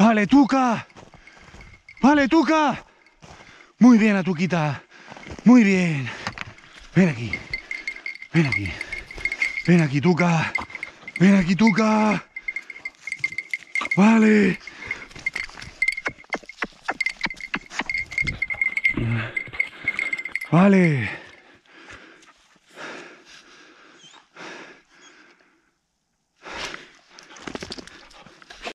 Vale, Tuca. Vale, Tuca. Muy bien, Atuquita. Muy bien. Ven aquí. Ven aquí. Ven aquí, Tuca. Ven aquí, Tuca. Vale. Vale.